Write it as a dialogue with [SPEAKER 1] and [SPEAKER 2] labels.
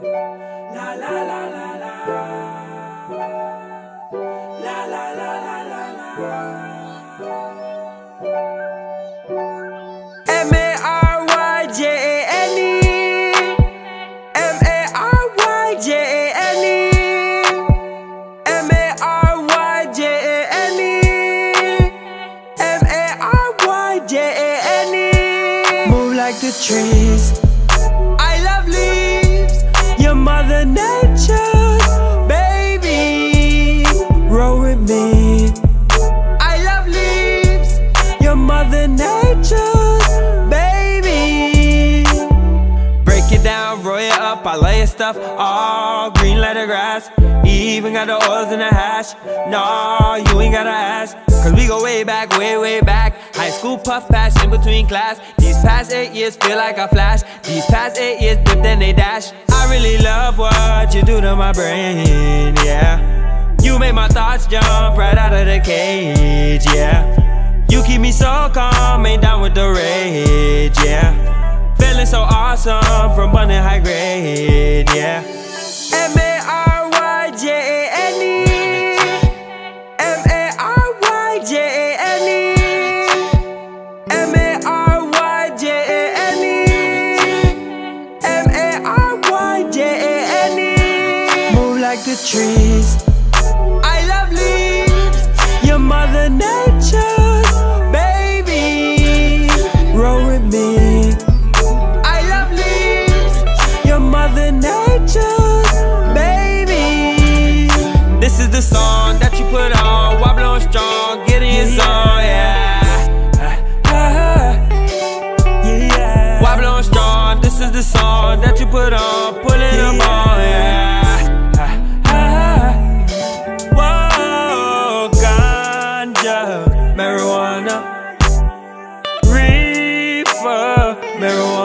[SPEAKER 1] La la la la la. La la la la la la. M A R Y J A N E. M A R Y J A N E. M A R Y J A N E. M A R Y J A N E. Move like the trees mother nature, baby. Roll with me. I love leaves, your mother nature, baby. Break it down, roll it up, I lay it stuff all green like the grass. Even got the oils in the hash. Nah, you ain't gotta ask. Cause we go way back, way, way back. High school puff pass in between class. These past eight years feel like a flash. These past eight years dip, then they dash. I really love what you do to my brain, yeah. You make my thoughts jump right out of the cage, yeah. You keep me so calm, ain't down with the rage, yeah. Feeling so awesome from burning high grade, yeah. The trees. I love leaves. Your mother nature, baby. Roll with me. I love leaves. Your mother nature, baby. This is the song that you put on while blowing strong, getting your song, yeah. Uh-huh. Yeah. While blowing strong, this is the song that you put on, marijuana, reefer, marijuana,